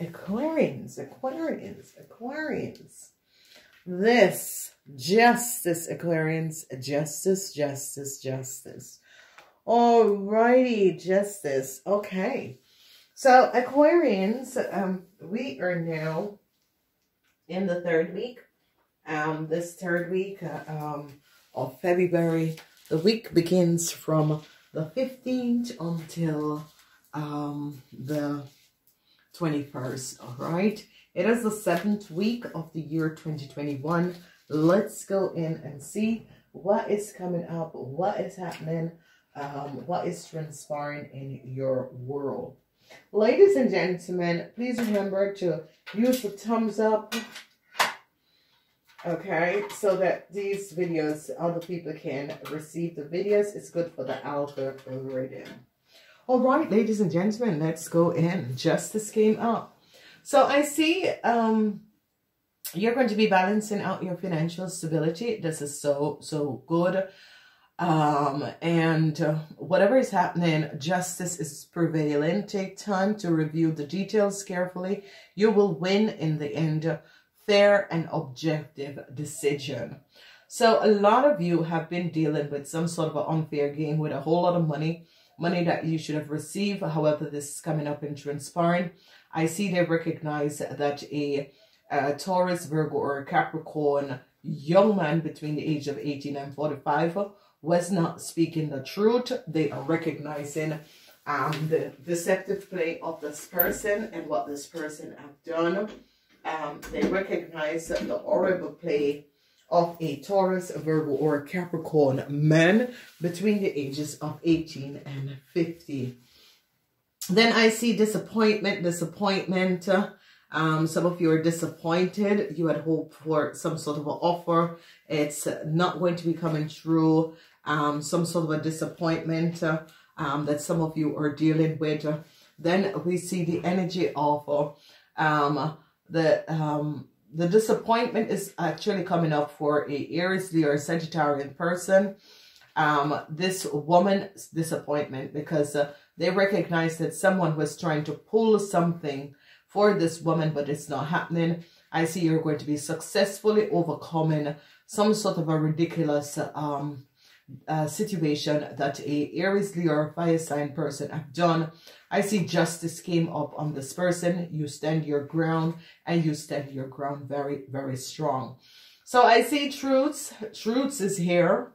Aquarians, Aquarians, Aquarians, Aquarians. This justice, Aquarians, justice, justice, justice. Alrighty, justice. Okay. So Aquarians, um, we are now in the third week. Um, this third week uh, um, of February, the week begins from the 15th until um, the 21st, all right? It is the seventh week of the year 2021. Let's go in and see what is coming up, what is happening, um, what is transpiring in your world. Ladies and gentlemen, please remember to use the thumbs up, okay, so that these videos, other people can receive the videos. It's good for the algorithm. All right, ladies and gentlemen, let's go in. Justice came up. So I see um, you're going to be balancing out your financial stability. This is so, so good. Um, and uh, whatever is happening, justice is prevailing. Take time to review the details carefully. You will win in the end. Fair and objective decision. So a lot of you have been dealing with some sort of an unfair game with a whole lot of money money that you should have received. However, this is coming up and transpiring. I see they recognize that a, a Taurus, Virgo, or a Capricorn young man between the age of 18 and 45 was not speaking the truth. They are recognizing um, the deceptive play of this person and what this person have done. Um, they recognize the horrible play of a Taurus, a Virgo, or a Capricorn man between the ages of 18 and 50. Then I see disappointment, disappointment. Um, some of you are disappointed. You had hoped for some sort of an offer. It's not going to be coming true. Um, some sort of a disappointment um, that some of you are dealing with. Then we see the energy of um, the um, the disappointment is actually coming up for a Aries, Leo, or Sagittarian person. Um, this woman's disappointment because uh, they recognize that someone was trying to pull something for this woman, but it's not happening. I see you're going to be successfully overcoming some sort of a ridiculous um, uh, situation that a Aries, Leo, fire sign person have done. I see justice came up on this person. You stand your ground and you stand your ground very, very strong. So I see truths. Truths is here.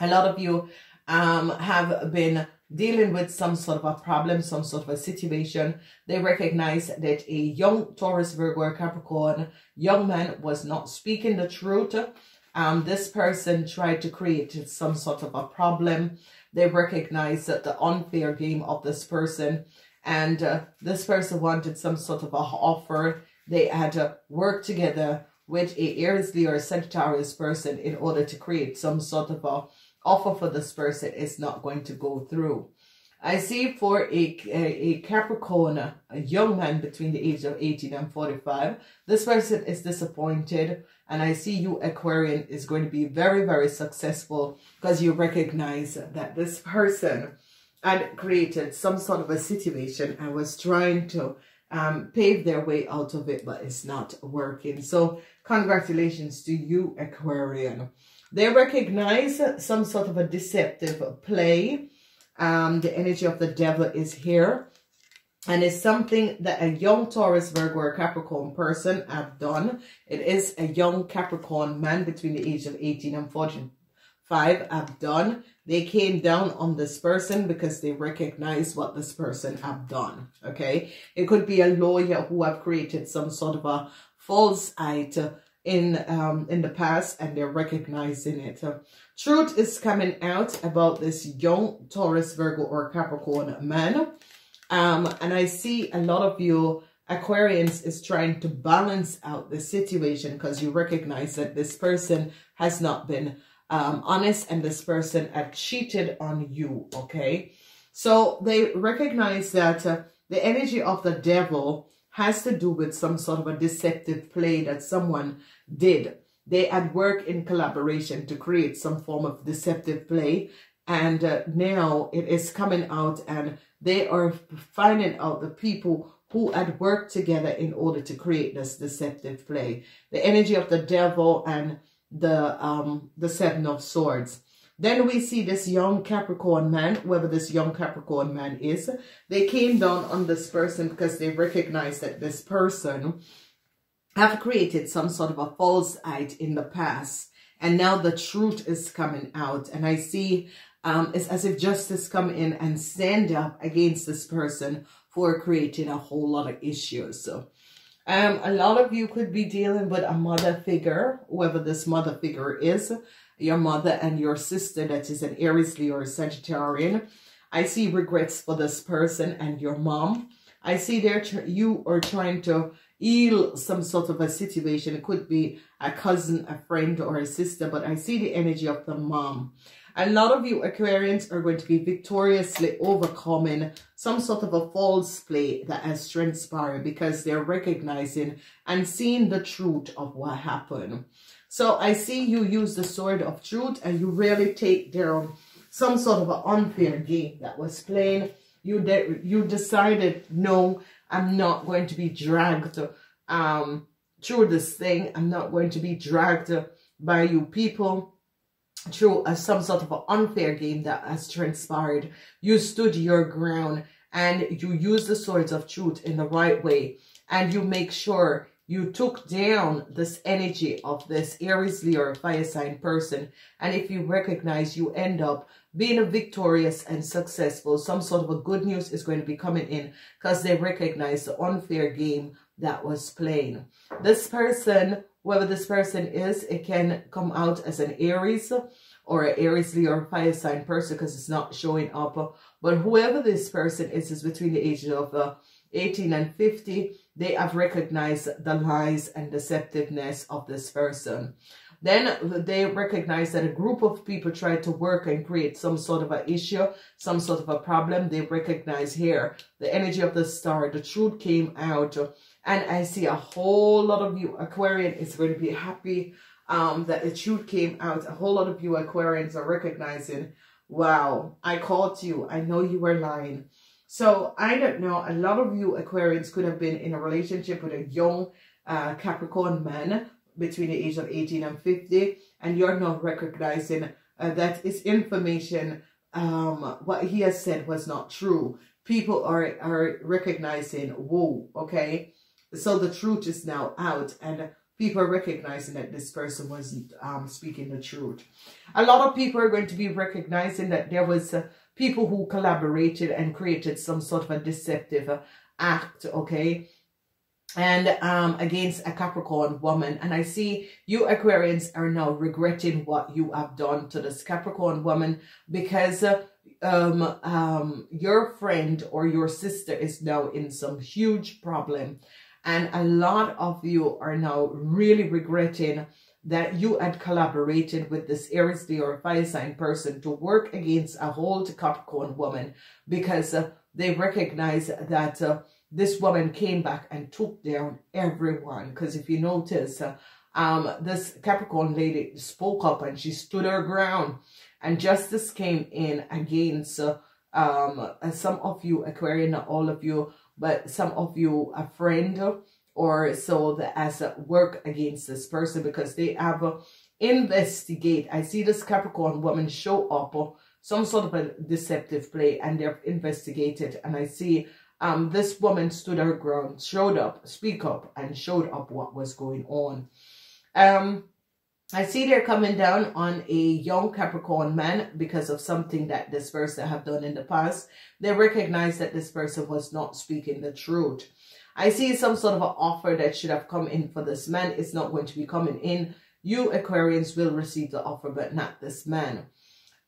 A lot of you um, have been dealing with some sort of a problem, some sort of a situation. They recognize that a young Taurus, Virgo, Capricorn young man was not speaking the truth um, this person tried to create some sort of a problem. They recognize that the unfair game of this person and uh, this person wanted some sort of a offer. They had to work together with a Aries, Leo, or Sagittarius person in order to create some sort of a offer for this person is not going to go through. I see for a, a, Capricorn, a young man between the age of 18 and 45, this person is disappointed. And I see you, Aquarian, is going to be very, very successful because you recognize that this person had created some sort of a situation and was trying to um, pave their way out of it, but it's not working. So congratulations to you, Aquarian. They recognize some sort of a deceptive play um, the energy of the devil is here. And it's something that a young Taurus, Virgo, or Capricorn person have done. It is a young Capricorn man between the age of 18 and 45 have done. They came down on this person because they recognize what this person have done. Okay. It could be a lawyer who have created some sort of a false item in um in the past and they're recognizing it. Truth is coming out about this young Taurus, Virgo, or Capricorn man. Um, and I see a lot of you Aquarians is trying to balance out the situation because you recognize that this person has not been um, honest and this person have cheated on you, okay? So they recognize that uh, the energy of the devil has to do with some sort of a deceptive play that someone did. They had worked in collaboration to create some form of deceptive play And uh, now it is coming out and they are finding out the people who had worked together in order to create this deceptive play. The energy of the devil and the um the seven of swords. Then we see this young Capricorn man, whoever this young Capricorn man is, they came down on this person because they recognized that this person have created some sort of a false falsehood in the past. And now the truth is coming out. And I see um, it's as if justice come in and stand up against this person for creating a whole lot of issues. So um, a lot of you could be dealing with a mother figure, whoever this mother figure is, your mother and your sister that is an Aries, Leo, or Sagittarian. I see regrets for this person and your mom. I see there you are trying to heal some sort of a situation. It could be a cousin, a friend, or a sister, but I see the energy of the mom. A lot of you Aquarians are going to be victoriously overcoming some sort of a false play that has transpired because they're recognizing and seeing the truth of what happened. So I see you use the sword of truth and you really take down some sort of an unfair game that was playing. You, de you decided, no, I'm not going to be dragged um, through this thing. I'm not going to be dragged by you people through a, some sort of an unfair game that has transpired. You stood your ground and you use the swords of truth in the right way. And you make sure you took down this energy of this Aries, Leo, fire sign person. And if you recognize, you end up being a victorious and successful. Some sort of a good news is going to be coming in because they recognize the unfair game that was playing. This person whoever this person is, it can come out as an Aries or an Aries Leo or fire sign person because it's not showing up. But whoever this person is, is between the ages of uh, 18 and 50, they have recognized the lies and deceptiveness of this person. Then they recognize that a group of people tried to work and create some sort of an issue, some sort of a problem. They recognize here the energy of the star, the truth came out and I see a whole lot of you Aquarian is going to be happy um, that the truth came out. A whole lot of you Aquarians are recognizing, wow, I caught you. I know you were lying. So I don't know. A lot of you Aquarians could have been in a relationship with a young uh, Capricorn man between the age of 18 and 50. And you're not recognizing uh, that is information, um, what he has said was not true. People are, are recognizing, whoa, okay so the truth is now out and people are recognizing that this person wasn't um, speaking the truth. A lot of people are going to be recognizing that there was people who collaborated and created some sort of a deceptive uh, act, okay? And um, against a Capricorn woman. And I see you Aquarians are now regretting what you have done to this Capricorn woman because uh, um, um, your friend or your sister is now in some huge problem and a lot of you are now really regretting that you had collaborated with this Aries or fire sign person to work against a whole Capricorn woman because uh, they recognize that uh, this woman came back and took down everyone. Because if you notice, uh, um, this Capricorn lady spoke up and she stood her ground and justice came in against uh, um, some of you, Aquarian, not all of you, but some of you a friend or so that as a work against this person because they have a investigate. I see this Capricorn woman show up or some sort of a deceptive play and they've investigated and I see um this woman stood her ground, showed up, speak up and showed up what was going on. Um I see they're coming down on a young Capricorn man because of something that this person have done in the past. They recognize that this person was not speaking the truth. I see some sort of an offer that should have come in for this man. It's not going to be coming in. You Aquarians will receive the offer, but not this man.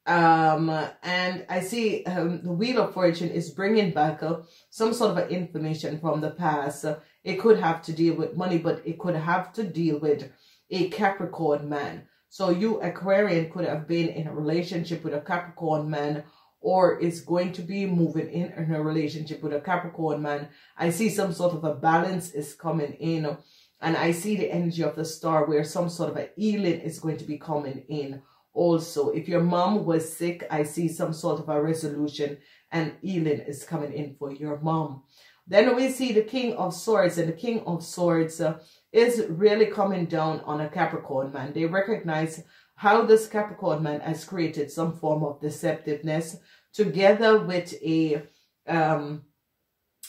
Um, and I see um, the Wheel of Fortune is bringing back uh, some sort of information from the past. Uh, it could have to deal with money, but it could have to deal with a Capricorn man. So you Aquarian could have been in a relationship with a Capricorn man or is going to be moving in, in a relationship with a Capricorn man. I see some sort of a balance is coming in and I see the energy of the star where some sort of a healing is going to be coming in also. If your mom was sick, I see some sort of a resolution and healing is coming in for your mom. Then we see the King of Swords, and the King of Swords uh, is really coming down on a Capricorn man. They recognize how this Capricorn man has created some form of deceptiveness together with a um,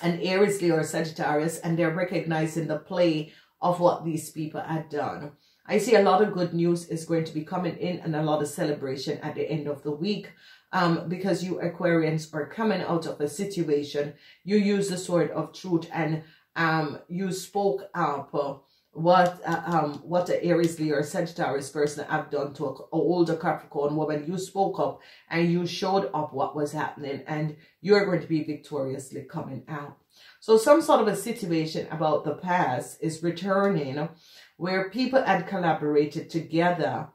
an Aries, Leo, or Sagittarius, and they're recognizing the play of what these people had done. I see a lot of good news is going to be coming in and a lot of celebration at the end of the week um, because you Aquarians are coming out of a situation. You use the sword of truth and um, you spoke up what uh, um what the Aries Leo or Sagittarius person have done to an older Capricorn woman. You spoke up and you showed up what was happening and you're going to be victoriously coming out. So some sort of a situation about the past is returning where people had collaborated together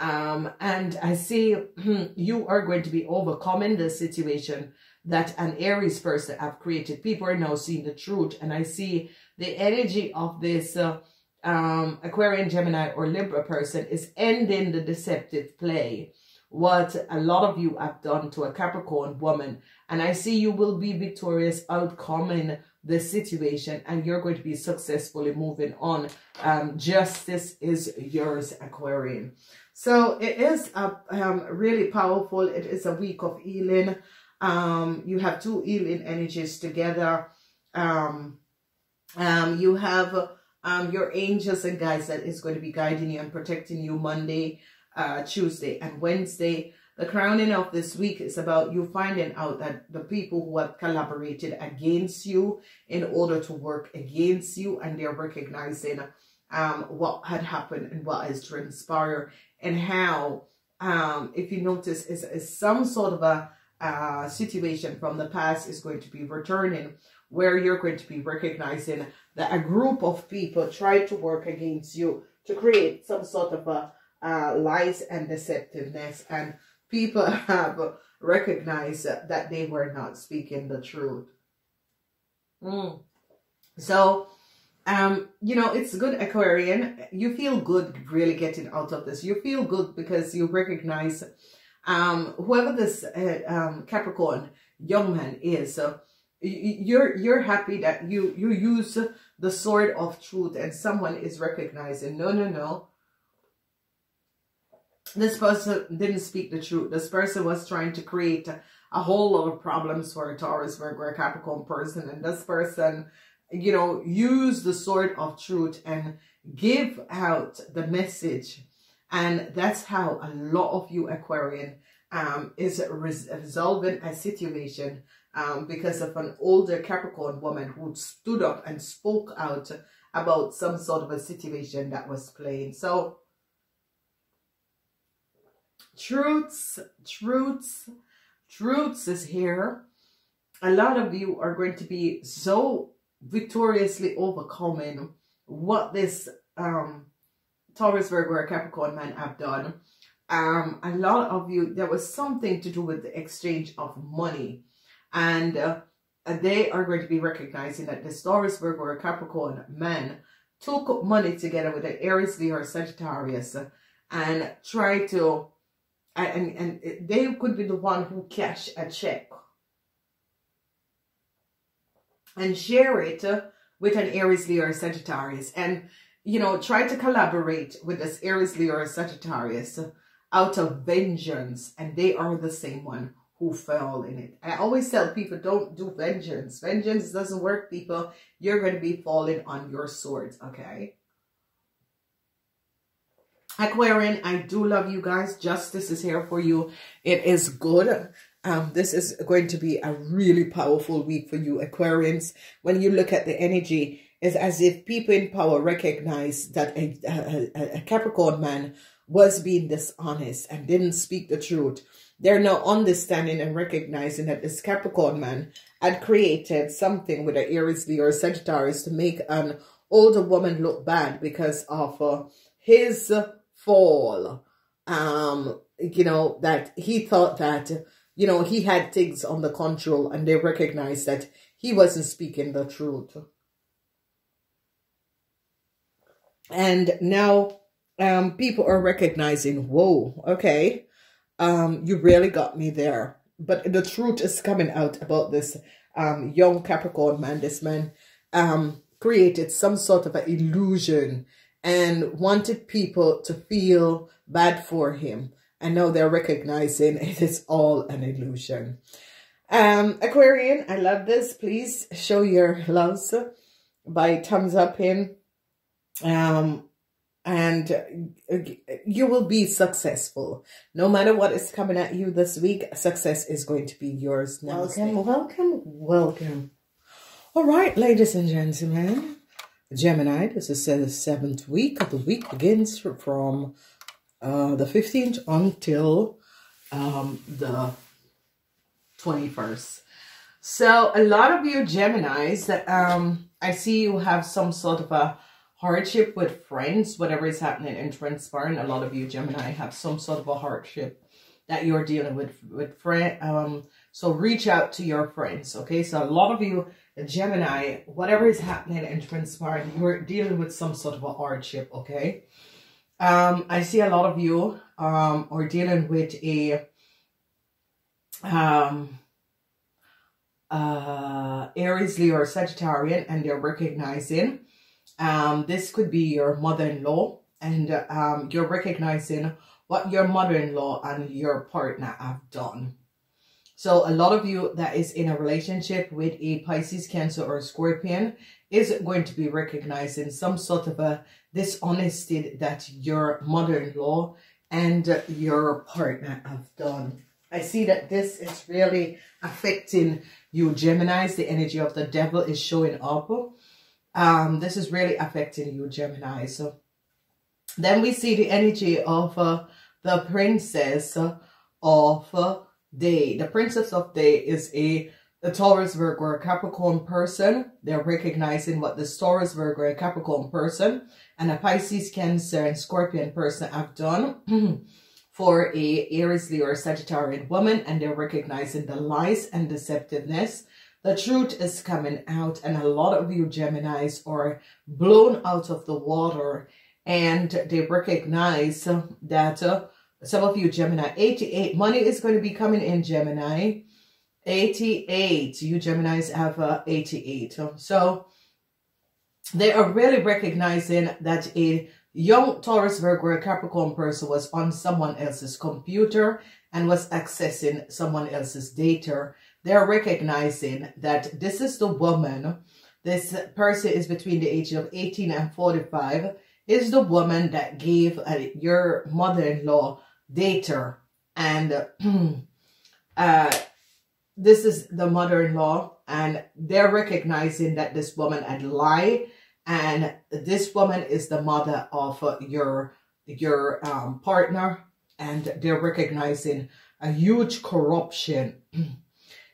um, and I see you are going to be overcoming the situation that an Aries person have created. People are now seeing the truth. And I see the energy of this uh, um, Aquarian, Gemini, or Libra person is ending the deceptive play. What a lot of you have done to a Capricorn woman. And I see you will be victorious, outcoming the situation, and you're going to be successfully moving on. Um, justice is yours, Aquarian. So it is a, um, really powerful. It is a week of healing. Um, you have two healing energies together. Um, um, you have um, your angels and guides that is going to be guiding you and protecting you Monday, uh, Tuesday, and Wednesday. The crowning of this week is about you finding out that the people who have collaborated against you in order to work against you and they're recognizing um, what had happened and what has transpired and how, um, if you notice, is, is some sort of a uh, situation from the past is going to be returning where you're going to be recognizing that a group of people tried to work against you to create some sort of a uh, lies and deceptiveness and people have recognized that they were not speaking the truth. Mm. So um, you know, it's good Aquarian. You feel good really getting out of this. You feel good because you recognize um, whoever this uh, um, Capricorn young man is. Uh, you're you're happy that you you use the sword of truth and someone is recognizing no no no this person didn't speak the truth this person was trying to create a, whole lot of problems for a taurus virgo or capricorn person and this person you know, use the sword of truth and give out the message. And that's how a lot of you Aquarian um, is resolving a situation um, because of an older Capricorn woman who stood up and spoke out about some sort of a situation that was playing. So, truths, truths, truths is here. A lot of you are going to be so victoriously overcoming what this um Taurus, Virgo, or Capricorn man have done. Um, a lot of you, there was something to do with the exchange of money. And uh, they are going to be recognizing that the Taurus, Virgo, or Capricorn man took money together with an Aries, Leo, or Sagittarius and try to, and, and they could be the one who cash a check and share it with an Aries, Leo, or Sagittarius. And, you know, try to collaborate with this Aries, Leo, or Sagittarius out of vengeance. And they are the same one who fell in it. I always tell people, don't do vengeance. Vengeance doesn't work, people. You're going to be falling on your swords, okay? Aquarian, I do love you guys. Justice is here for you. It is good um, this is going to be a really powerful week for you, Aquarians. When you look at the energy, it's as if people in power recognize that a, a, a Capricorn man was being dishonest and didn't speak the truth. They're now understanding and recognizing that this Capricorn man had created something with an Aries, Leo, or Sagittarius to make an older woman look bad because of uh, his fall. Um, you know, that he thought that you know, he had things under control and they recognized that he wasn't speaking the truth. And now um, people are recognizing, whoa, okay, um, you really got me there. But the truth is coming out about this um, young Capricorn man. This man um, created some sort of an illusion and wanted people to feel bad for him. And now they're recognizing it is all an illusion. Um, Aquarian, I love this. Please show your loves by thumbs up in. Um, and uh, you will be successful. No matter what is coming at you this week, success is going to be yours. Welcome, welcome, welcome. All right, ladies and gentlemen. Gemini, this is the seventh week. Of the week begins from uh, the 15th until um, the 21st. So a lot of you Geminis, um, I see you have some sort of a hardship with friends, whatever is happening in transpiring. A lot of you Gemini have some sort of a hardship that you're dealing with with friend. Um, so reach out to your friends. Okay, so a lot of you Gemini, whatever is happening in transpiring, you're dealing with some sort of a hardship. Okay, um, I see a lot of you um are dealing with a um uh Aries, Leo, or Sagittarian, and they're recognizing um, this could be your mother-in-law and um, you're recognizing what your mother-in-law and your partner have done. So a lot of you that is in a relationship with a Pisces, Cancer, or Scorpion is going to be recognizing some sort of a dishonesty that your mother-in-law and your partner have done. I see that this is really affecting you, Geminis. The energy of the devil is showing up um, this is really affecting you, Gemini. So then we see the energy of uh, the princess of uh, day. The princess of day is a the Taurus, Virgo, or Capricorn person. They're recognizing what the Taurus, Virgo, or Capricorn person and a Pisces, Cancer, and Scorpion person have done for a Aries, Leo, or Sagittarian woman. And they're recognizing the lies and deceptiveness the truth is coming out and a lot of you Geminis are blown out of the water and they recognize that uh, some of you Gemini, 88, money is going to be coming in Gemini. 88, you Geminis have uh, 88. So they are really recognizing that a young Taurus, Virgo, Capricorn person was on someone else's computer and was accessing someone else's data they're recognizing that this is the woman, this person is between the age of 18 and 45, is the woman that gave uh, your mother-in-law data. And uh, this is the mother-in-law and they're recognizing that this woman had lied and this woman is the mother of uh, your your um, partner and they're recognizing a huge corruption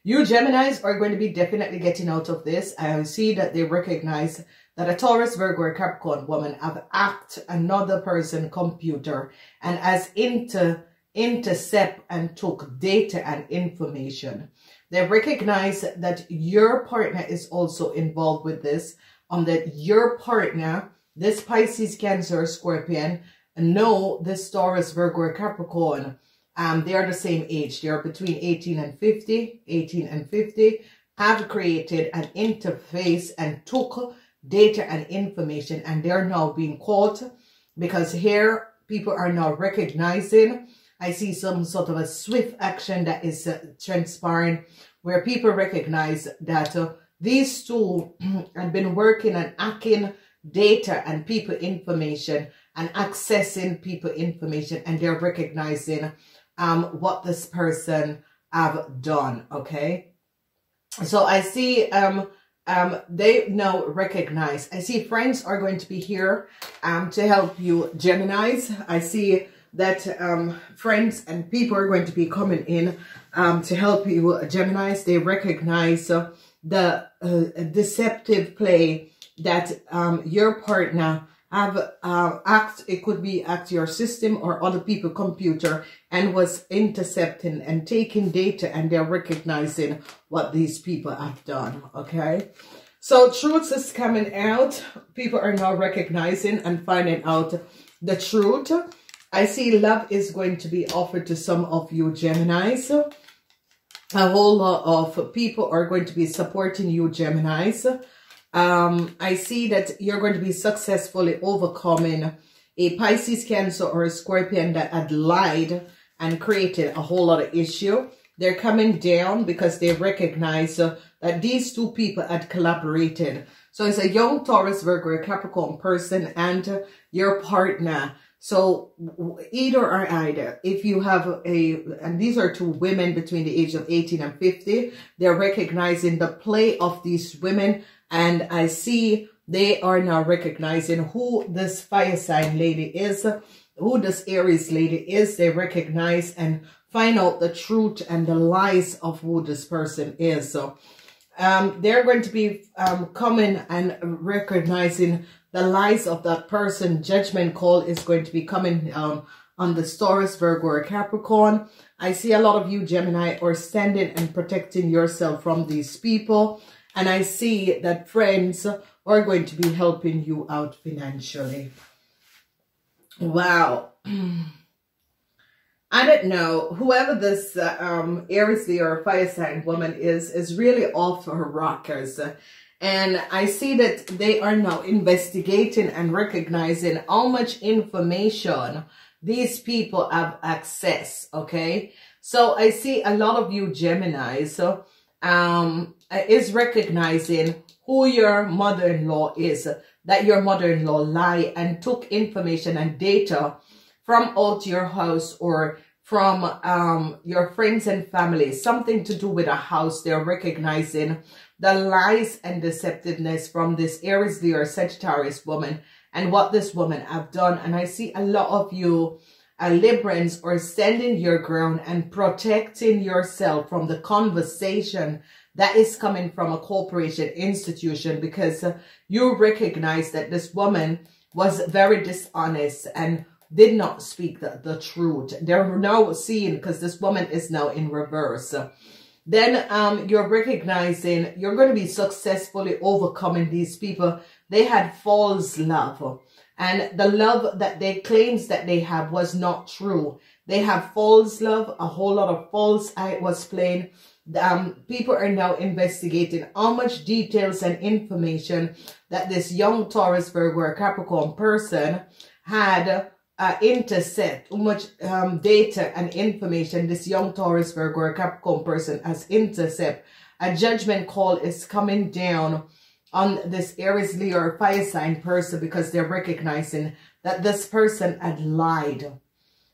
You Geminis are going to be definitely getting out of this. I see that they recognize that a Taurus, Virgo, or Capricorn woman have hacked another person computer and as inter intercept and took data and information. They recognize that your partner is also involved with this, on that your partner, this Pisces, Cancer, Scorpion, know this Taurus, Virgo, or Capricorn um, they are the same age. They are between 18 and 50, 18 and 50, have created an interface and took data and information and they're now being caught because here people are now recognizing I see some sort of a swift action that is uh, transpiring where people recognize that uh, these two have been working and hacking data and people information and accessing people information and they're recognizing um, what this person have done, okay? So I see um, um, they now recognize. I see friends are going to be here um, to help you Geminis. I see that um, friends and people are going to be coming in um, to help you Geminis. They recognize uh, the uh, deceptive play that um, your partner have uh, act, it could be at your system or other people computer and was intercepting and taking data and they're recognizing what these people have done, okay? So truth is coming out. People are now recognizing and finding out the truth. I see love is going to be offered to some of you Geminis. A whole lot of people are going to be supporting you Geminis. Um, I see that you're going to be successfully overcoming a Pisces, Cancer, or a Scorpion that had lied and created a whole lot of issue. They're coming down because they recognize uh, that these two people had collaborated. So it's a young Taurus, Virgo, Capricorn person and uh, your partner. So either or either, if you have a, and these are two women between the age of 18 and 50, they're recognizing the play of these women. And I see they are now recognizing who this fire sign lady is, who this Aries lady is. They recognize and find out the truth and the lies of who this person is. So um, they're going to be um, coming and recognizing the lies of that person. Judgment call is going to be coming um, on the Taurus, Virgo, or Capricorn. I see a lot of you, Gemini, are standing and protecting yourself from these people. And I see that friends are going to be helping you out financially. Wow. I don't know. Whoever this uh, um, Aries or fire sign woman is, is really off her rockers. And I see that they are now investigating and recognizing how much information these people have access. Okay. So I see a lot of you Gemini so, um, is recognizing who your mother-in-law is, that your mother-in-law lie and took information and data from out your house or from um, your friends and family, something to do with a house. They're recognizing the lies and deceptiveness from this Aries, Leo, Sagittarius woman and what this woman have done. And I see a lot of you uh, Librans or standing your ground and protecting yourself from the conversation that is coming from a corporation institution because you recognize that this woman was very dishonest and did not speak the, the truth. They're now seeing, because this woman is now in reverse. Then um, you're recognizing you're going to be successfully overcoming these people. They had false love. And the love that they claims that they have was not true. They have false love, a whole lot of false eye was playing. Um, people are now investigating how much details and information that this young Taurus, Virgo, Capricorn person had uh, intercept, much um, data and information this young Taurus, Virgo, or Capricorn person has intercept. A judgment call is coming down on this Aries, Leo, or fire sign person because they're recognizing that this person had lied.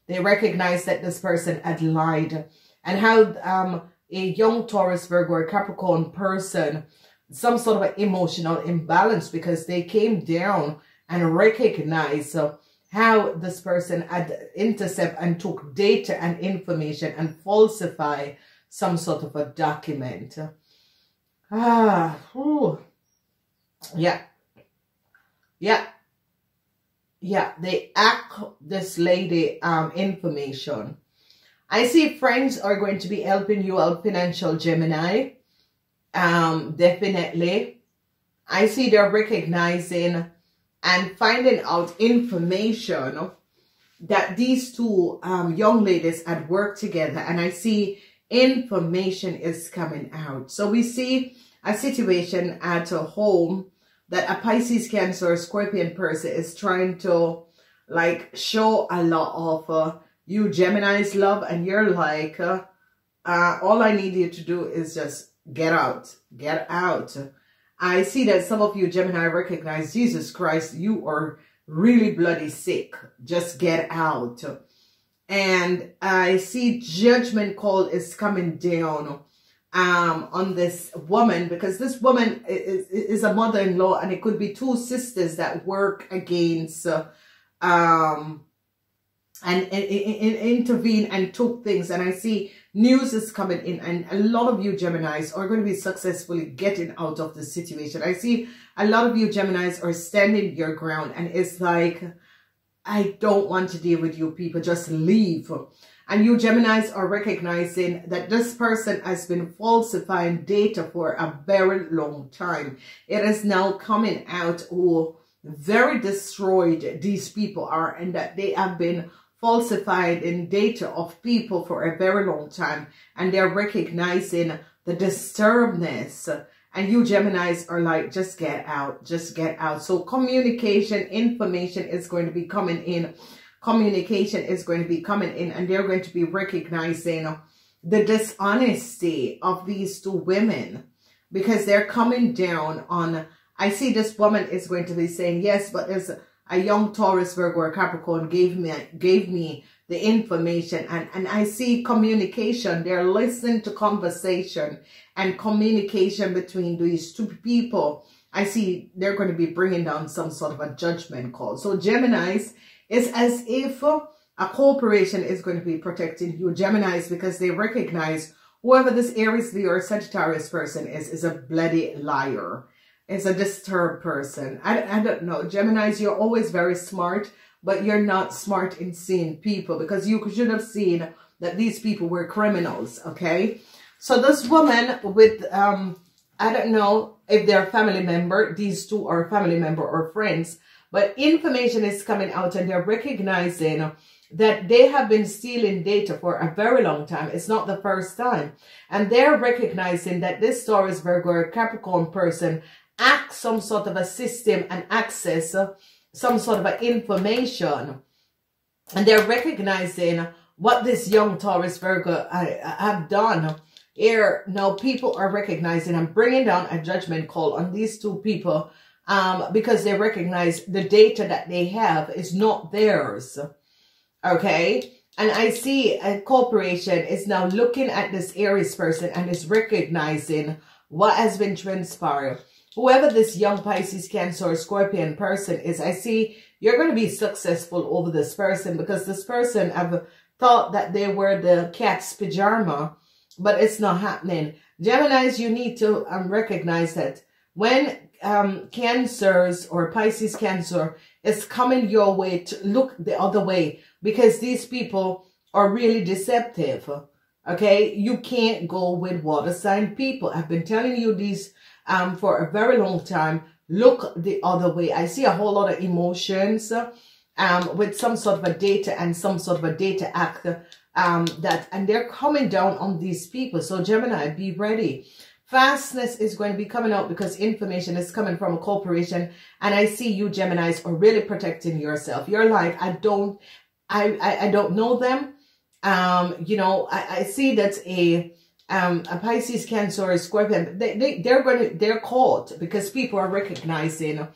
They recognize that this person had lied and how um, a young Taurus, Virgo, or Capricorn person, some sort of an emotional imbalance because they came down and recognized uh, how this person had intercept and took data and information and falsify some sort of a document. Ah, yeah, yeah, yeah. They act this lady um information. I see friends are going to be helping you out financial Gemini. Um, definitely. I see they're recognizing and finding out information that these two um, young ladies had worked together and I see information is coming out. So we see a situation at a home that a Pisces, Cancer, Scorpion person is trying to like show a lot of uh, you Gemini's love and you're like, uh, uh, all I need you to do is just get out, get out. I see that some of you Gemini recognize Jesus Christ. You are really bloody sick. Just get out. And I see judgment call is coming down um, on this woman because this woman is, is a mother-in-law and it could be two sisters that work against um, and, and, and, intervene and took things. And I see news is coming in and a lot of you Geminis are going to be successfully getting out of the situation. I see a lot of you Geminis are standing your ground and it's like, I don't want to deal with you people, just leave. And you Geminis are recognizing that this person has been falsifying data for a very long time. It is now coming out who very destroyed these people are and that they have been falsified in data of people for a very long time and they're recognizing the disturbedness and you Geminis are like, just get out, just get out. So communication, information is going to be coming in. Communication is going to be coming in and they're going to be recognizing the dishonesty of these two women because they're coming down on, I see this woman is going to be saying, yes, but there's a young Taurus, Virgo, or Capricorn gave me, gave me the information and, and I see communication. They're listening to conversation and communication between these two people. I see they're going to be bringing down some sort of a judgment call. So Geminis is as if a corporation is going to be protecting you. Geminis because they recognize whoever this Aries, Leo, or Sagittarius person is, is a bloody liar. Is a disturbed person. I, I don't know. Geminis, you're always very smart, but you're not smart in seeing people because you should have seen that these people were criminals, okay? So this woman with, um, I don't know if they're family member, these two are family member or friends, but information is coming out and they're recognizing that they have been stealing data for a very long time. It's not the first time. And they're recognizing that this Taurus Virgo Capricorn person acts some sort of a system and access uh, some sort of information. And they're recognizing what this young Taurus Virgo i have done. Here, now people are recognizing and bringing down a judgment call on these two people um, because they recognize the data that they have is not theirs. Okay. And I see a corporation is now looking at this Aries person and is recognizing what has been transpired. Whoever this young Pisces, Cancer, or Scorpion person is, I see you're going to be successful over this person because this person have thought that they were the cat's pajama, but it's not happening. Geminis, you need to um, recognize that when um, Cancers or Pisces Cancer is coming your way to look the other way because these people are really deceptive. Okay, you can't go with water sign people. I've been telling you these um, for a very long time. Look the other way. I see a whole lot of emotions um, with some sort of a data and some sort of a data act um, that, and they're coming down on these people. So Gemini, be ready. Fastness is going to be coming out because information is coming from a corporation. And I see you Geminis are really protecting yourself. your life. I don't, I, I, I don't know them. Um, you know, I, I see that a, um, a Pisces, Cancer, or Scorpion, they, they, they're going to, they're caught because people are recognizing,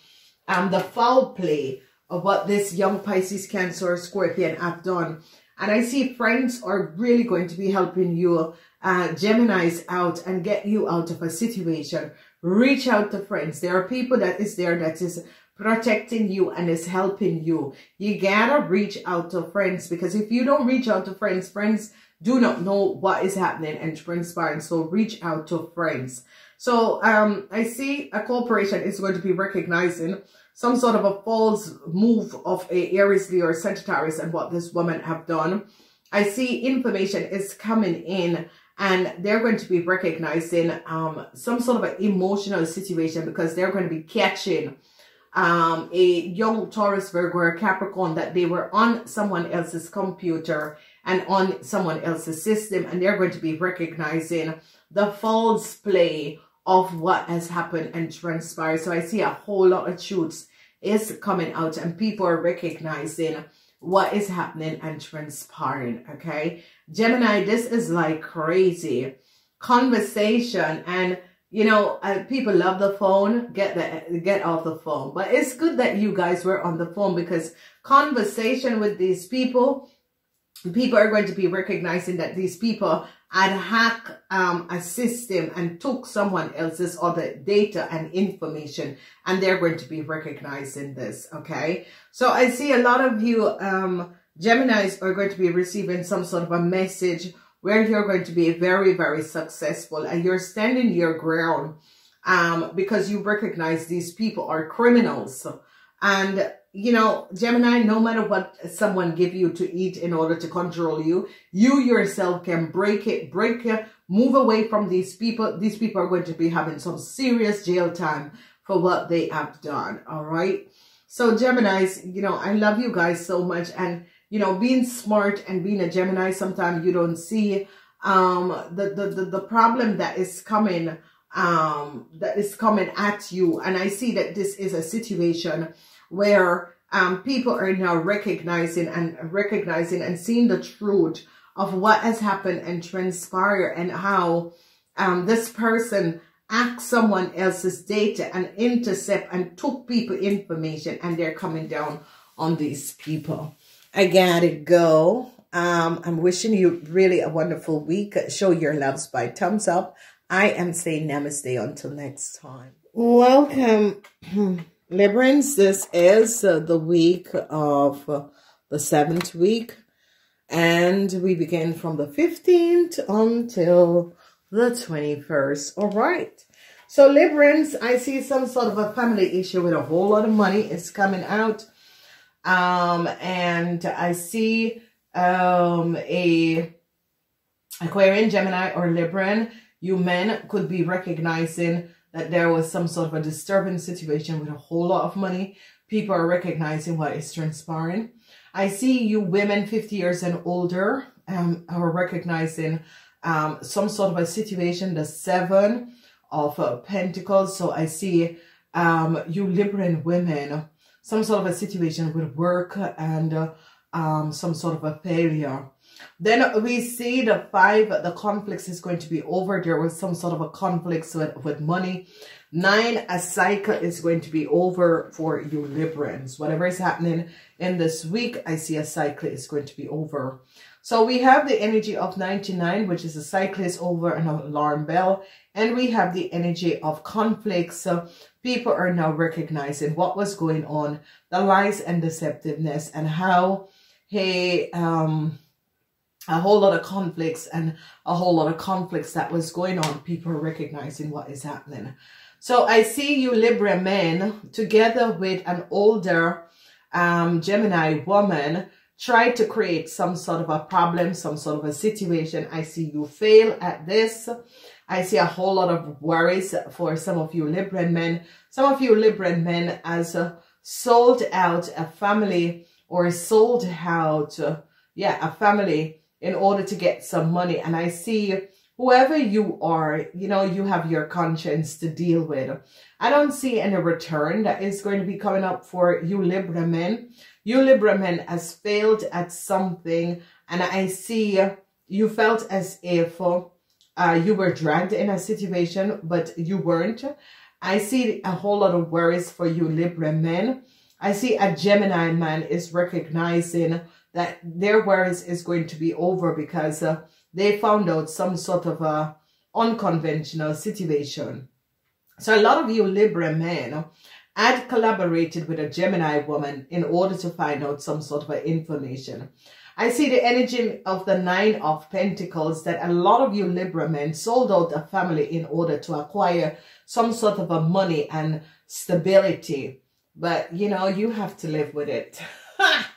um, the foul play of what this young Pisces, Cancer, or Scorpion have done. And I see friends are really going to be helping you, uh, Geminis out and get you out of a situation. Reach out to friends. There are people that is there that is protecting you and is helping you. You gotta reach out to friends because if you don't reach out to friends, friends do not know what is happening and transpiring. So reach out to friends. So um, I see a corporation is going to be recognizing some sort of a false move of a Aries, Leo, or Sagittarius and what this woman have done. I see information is coming in and they're going to be recognizing um, some sort of an emotional situation because they're going to be catching um, a young Taurus, Virgo, or Capricorn that they were on someone else's computer and on someone else's system and they're going to be recognizing the false play of what has happened and transpired. So I see a whole lot of truths is coming out and people are recognizing what is happening and transpiring, okay? Gemini, this is like crazy. Conversation and, you know, uh, people love the phone, get the, get off the phone. But it's good that you guys were on the phone because conversation with these people, people are going to be recognizing that these people had hacked um, a system and took someone else's other data and information and they're going to be recognizing this okay? So i see a lot of you um geminis are going to be receiving some sort of a message where you're going to be very very successful and you're standing your ground um because you recognize these people are criminals. And you know, Gemini, no matter what someone give you to eat in order to control you, you yourself can break it, break it, move away from these people. These people are going to be having some serious jail time for what they have done. All right. So Geminis, you know, I love you guys so much. And, you know, being smart and being a Gemini, sometimes you don't see um, the, the, the, the problem that is coming, um, that is coming at you. And I see that this is a situation where um, people are now recognizing and recognizing and seeing the truth of what has happened and transpire and how um, this person hacked someone else's data and intercept and took people information and they're coming down on these people. I gotta go. Um, I'm wishing you really a wonderful week. Show your loves by thumbs up. I am saying namaste until next time. Welcome, Librans. This is uh, the week of uh, the seventh week. And we begin from the 15th until the 21st. All right. So Librans, I see some sort of a family issue with a whole lot of money is coming out. Um, and I see um, a Aquarian, Gemini, or Libran. You men could be recognizing that there was some sort of a disturbing situation with a whole lot of money. People are recognizing what is transpiring. I see you women 50 years and older um, are recognizing um, some sort of a situation, the seven of uh, pentacles. So I see um, you Libran women, some sort of a situation with work and uh, um, some sort of a failure. Then we see the five, the conflicts is going to be over. There was some sort of a conflict with, with money. Nine, a cycle is going to be over for you Librans. Whatever is happening in this week, I see a cycle is going to be over. So we have the energy of 99, which is a cycle is over an alarm bell. And we have the energy of conflicts. So people are now recognizing what was going on, the lies and deceptiveness and how, hey, um, a whole lot of conflicts and a whole lot of conflicts that was going on. People recognizing what is happening. So I see you Libra men together with an older um, Gemini woman try to create some sort of a problem, some sort of a situation. I see you fail at this. I see a whole lot of worries for some of you Libran men. Some of you Libran men as uh, sold out a family or sold out, uh, yeah, a family in order to get some money. And I see whoever you are, you know, you have your conscience to deal with. I don't see any return that is going to be coming up for you Libra men. You Libra men has failed at something and I see you felt as if uh, you were dragged in a situation, but you weren't. I see a whole lot of worries for you Libra men. I see a Gemini man is recognizing that their worries is going to be over because uh, they found out some sort of a unconventional situation. So a lot of you Libra men had collaborated with a Gemini woman in order to find out some sort of information. I see the energy of the Nine of Pentacles that a lot of you Libra men sold out a family in order to acquire some sort of a money and stability. But, you know, you have to live with it.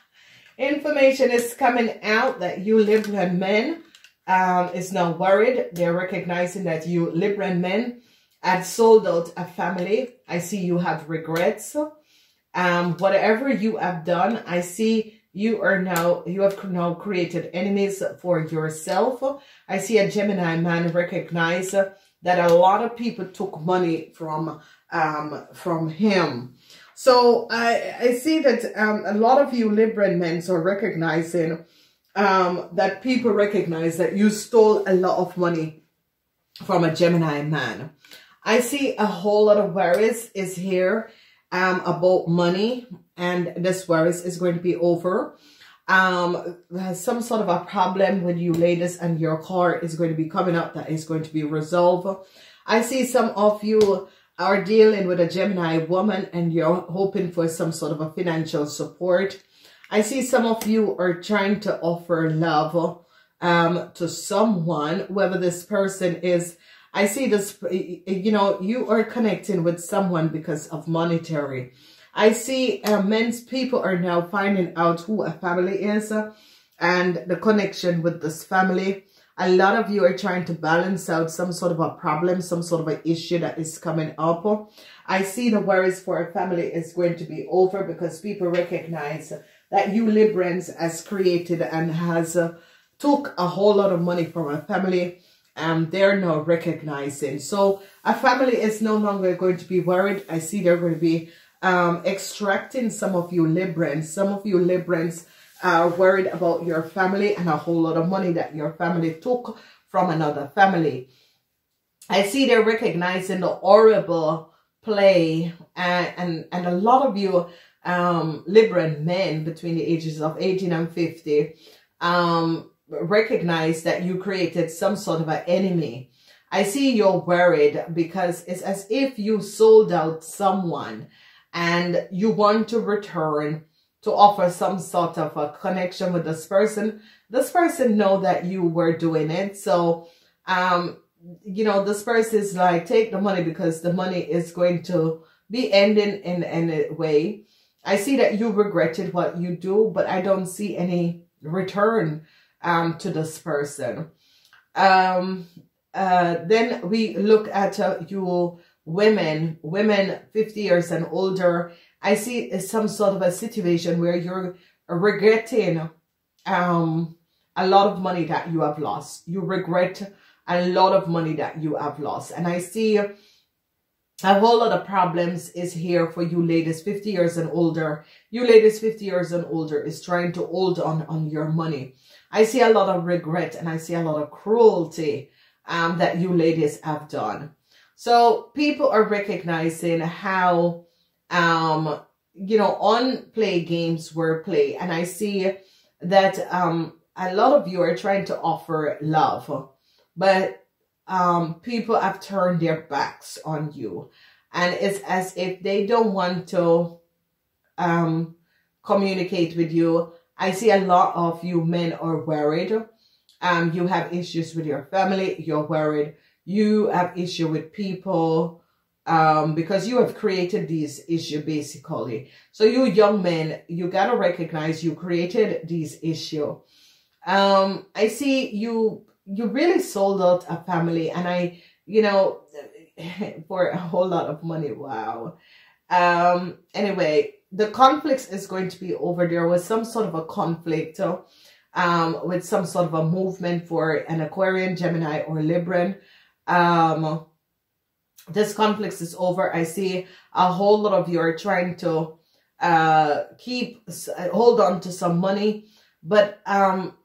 Information is coming out that you Libra men um, is now worried. They're recognizing that you Libran men had sold out a family. I see you have regrets. Um, whatever you have done, I see you are now, you have now created enemies for yourself. I see a Gemini man recognize that a lot of people took money from, um, from him. So I, I see that um, a lot of you Libran men are recognizing um, that people recognize that you stole a lot of money from a Gemini man. I see a whole lot of worries is here um, about money and this worries is going to be over. Um, some sort of a problem with you ladies and your car is going to be coming up that is going to be resolved. I see some of you are dealing with a Gemini woman and you're hoping for some sort of a financial support. I see some of you are trying to offer love um, to someone, whether this person is, I see this, you know, you are connecting with someone because of monetary. I see uh, men's people are now finding out who a family is uh, and the connection with this family. A lot of you are trying to balance out some sort of a problem, some sort of an issue that is coming up. I see the worries for a family is going to be over because people recognize that you Librans has created and has uh, took a whole lot of money from a family and they're now recognizing. So a family is no longer going to be worried. I see they're going to be um, extracting some of you Librans. Some of you Librans are worried about your family and a whole lot of money that your family took from another family. I see they're recognizing the horrible play and, and, and a lot of you um, Libran men between the ages of 18 and 50 um, recognize that you created some sort of an enemy. I see you're worried because it's as if you sold out someone and you want to return to offer some sort of a connection with this person. This person know that you were doing it. So, um, you know, this person is like, take the money because the money is going to be ending in any way. I see that you regretted what you do, but I don't see any return um, to this person. Um, uh, then we look at uh, you women, women 50 years and older. I see some sort of a situation where you're regretting um, a lot of money that you have lost. You regret a lot of money that you have lost. And I see a whole lot of problems is here for you ladies 50 years and older. You ladies 50 years and older is trying to hold on on your money. I see a lot of regret and I see a lot of cruelty um, that you ladies have done. So people are recognizing how, um, you know, on play games were played. And I see that um, a lot of you are trying to offer love, but um, people have turned their backs on you. And it's as if they don't want to um, communicate with you I see a lot of you men are worried. Um, you have issues with your family. You're worried. You have issue with people um, because you have created these issue basically. So you young men, you got to recognize you created these issue. Um, I see you, you really sold out a family and I, you know, for a whole lot of money. Wow. Um, anyway, the conflict is going to be over. There was some sort of a conflict um, with some sort of a movement for an Aquarian, Gemini, or Libran. Um, this conflict is over. I see a whole lot of you are trying to uh, keep, hold on to some money. But, um,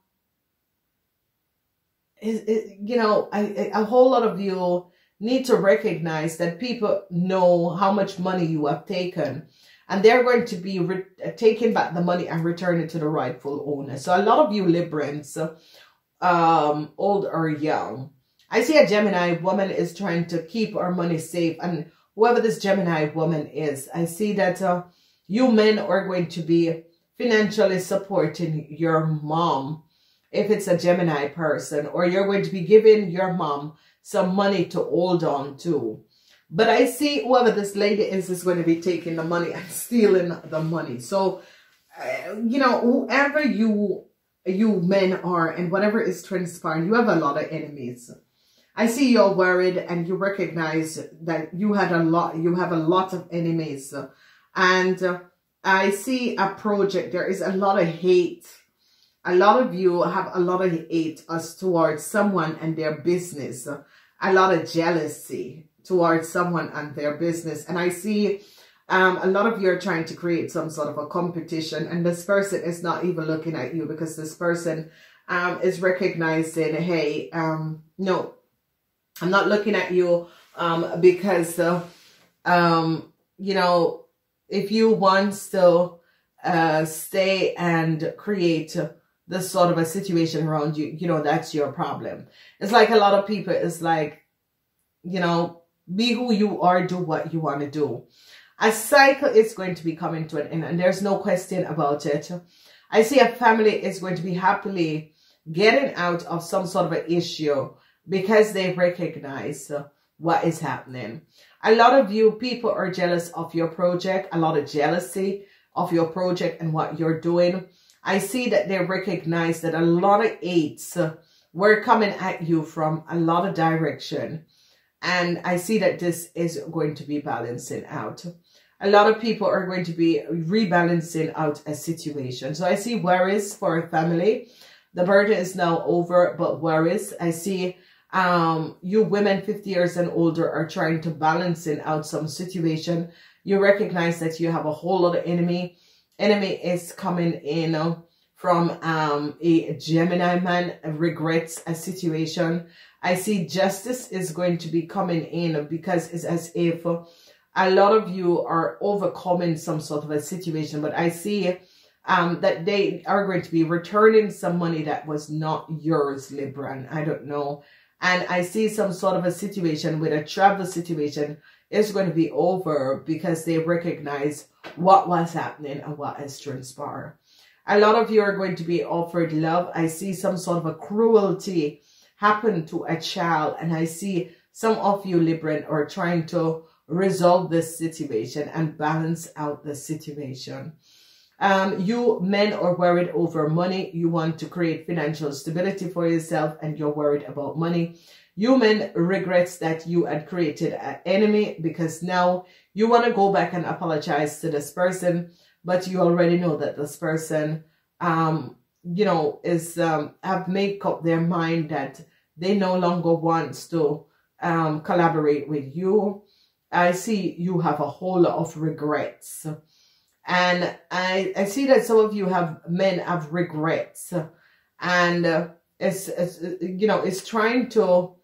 it, it, you know, I, a whole lot of you need to recognize that people know how much money you have taken and they're going to be uh, taking back the money and return it to the rightful owner. So a lot of you Librans, um, old or young, I see a Gemini woman is trying to keep our money safe. And whoever this Gemini woman is, I see that uh, you men are going to be financially supporting your mom if it's a Gemini person, or you're going to be giving your mom some money to hold on to. But I see whoever this lady is is going to be taking the money and stealing the money. So, uh, you know, whoever you you men are and whatever is transpiring, you have a lot of enemies. I see you're worried and you recognize that you had a lot, you have a lot of enemies. And uh, I see a project, there is a lot of hate. A lot of you have a lot of hate as towards someone and their business. A lot of jealousy towards someone and their business. And I see um, a lot of you are trying to create some sort of a competition and this person is not even looking at you because this person um, is recognizing, hey, um, no, I'm not looking at you um, because, uh, um, you know, if you want to uh, stay and create this sort of a situation around you, you know, that's your problem. It's like a lot of people, it's like, you know, be who you are, do what you want to do. A cycle is going to be coming to an end and there's no question about it. I see a family is going to be happily getting out of some sort of an issue because they recognize what is happening. A lot of you people are jealous of your project, a lot of jealousy of your project and what you're doing. I see that they recognize that a lot of eights we're coming at you from a lot of direction. And I see that this is going to be balancing out. A lot of people are going to be rebalancing out a situation. So I see worries for a family. The burden is now over, but worries. I see um, you women 50 years and older are trying to balancing out some situation. You recognize that you have a whole lot of enemy. Enemy is coming in from um, a Gemini man regrets a situation. I see justice is going to be coming in because it's as if a lot of you are overcoming some sort of a situation. But I see um, that they are going to be returning some money that was not yours, Libran. I don't know and I see some sort of a situation with a travel situation is going to be over because they recognize what was happening and what has transpired. A lot of you are going to be offered love. I see some sort of a cruelty happen to a child and I see some of you Libran are trying to resolve this situation and balance out the situation. Um, you men are worried over money. You want to create financial stability for yourself and you're worried about money. You men regrets that you had created an enemy because now you want to go back and apologize to this person, but you already know that this person, um, you know, is, um, have made up their mind that they no longer wants to, um, collaborate with you. I see you have a whole lot of regrets and I, I see that some of you have, men have regrets. And uh, it's, it's, you know, it's trying to,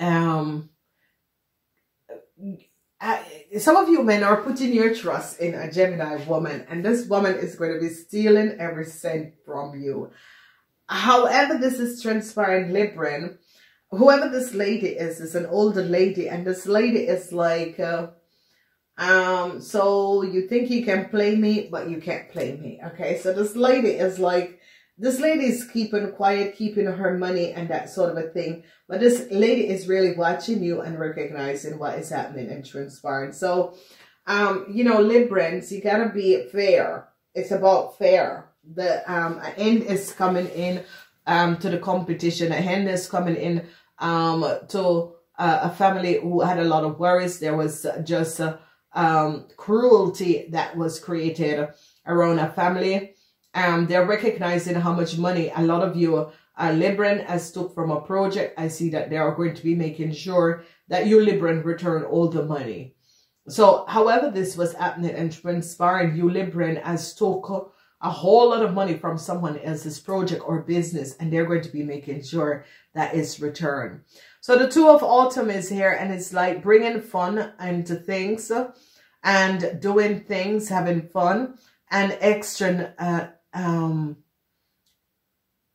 um, I, some of you men are putting your trust in a Gemini woman. And this woman is going to be stealing every cent from you. However this is transpiring, Libran, whoever this lady is, is an older lady. And this lady is like... Uh, um, so you think you can play me, but you can't play me. Okay, so this lady is like, this lady is keeping quiet, keeping her money and that sort of a thing. But this lady is really watching you and recognizing what is happening and transpiring. So, um, you know, Librans, you gotta be fair. It's about fair. The um end is coming in um to the competition. A end is coming in um to uh, a family who had a lot of worries. There was just uh, um, cruelty that was created around a family. Um, they're recognizing how much money a lot of you uh, Libran has took from a project. I see that they are going to be making sure that you Libran return all the money. So however this was happening and transpiring, you Libran has took a whole lot of money from someone else's project or business and they're going to be making sure that is returned. So the two of autumn is here and it's like bringing fun into things and doing things, having fun and extra, uh, um,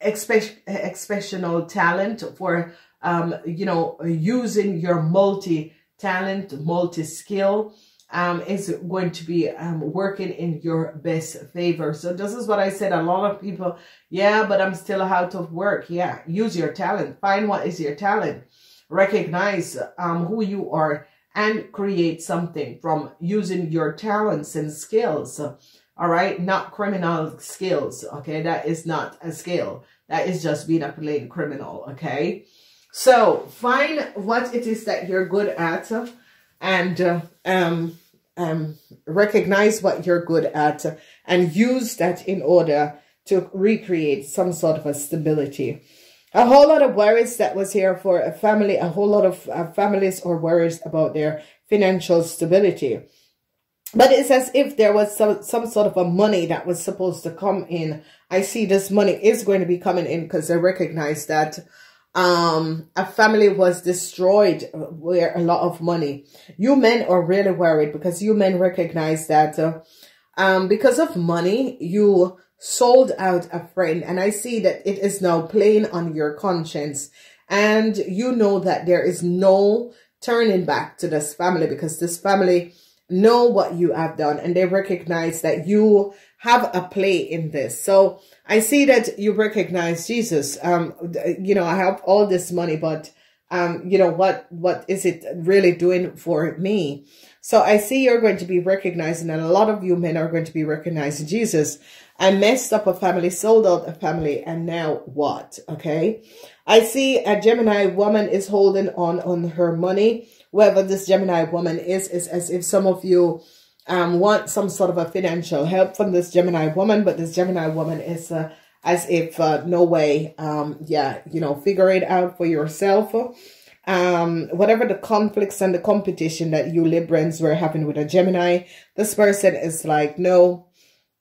exceptional talent for, um, you know, using your multi-talent, multi-skill, um, is going to be um, working in your best favor. So this is what I said. A lot of people, yeah, but I'm still out of work. Yeah, use your talent. Find what is your talent. Recognize um, who you are and create something from using your talents and skills. All right, not criminal skills. Okay, that is not a skill. That is just being a plain criminal. Okay, so find what it is that you're good at and uh, um, um, recognize what you're good at and use that in order to recreate some sort of a stability. A whole lot of worries that was here for a family, a whole lot of uh, families or worries about their financial stability. But it's as if there was some, some sort of a money that was supposed to come in. I see this money is going to be coming in because they recognize that um, a family was destroyed where a lot of money. You men are really worried because you men recognize that uh, um, because of money, you sold out a friend. And I see that it is now playing on your conscience. And you know that there is no turning back to this family because this family know what you have done and they recognize that you have a play in this. So I see that you recognize Jesus. Um, you know, I have all this money, but um, you know, what, what is it really doing for me? So I see you're going to be recognizing, and a lot of you men are going to be recognizing Jesus. I messed up a family, sold out a family, and now what? Okay. I see a Gemini woman is holding on on her money. Whoever this Gemini woman is, is as if some of you um, want some sort of a financial help from this Gemini woman, but this Gemini woman is uh, as if uh, no way, um, yeah, you know, figure it out for yourself um, whatever the conflicts and the competition that you Librans were having with a Gemini, this person is like, no,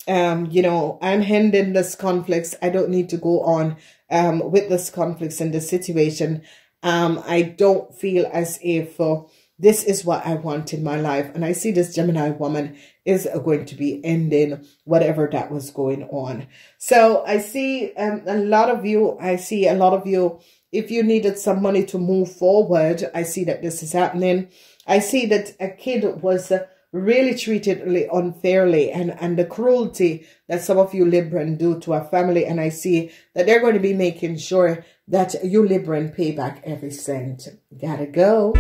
um, you know, I'm ending this conflicts. I don't need to go on um, with this conflicts and this situation. Um, I don't feel as if uh, this is what I want in my life. And I see this Gemini woman is going to be ending whatever that was going on. So I see um, a lot of you, I see a lot of you if you needed some money to move forward, I see that this is happening. I see that a kid was really treated really unfairly and, and the cruelty that some of you Libran do to a family. And I see that they're going to be making sure that you Libran pay back every cent. Gotta go.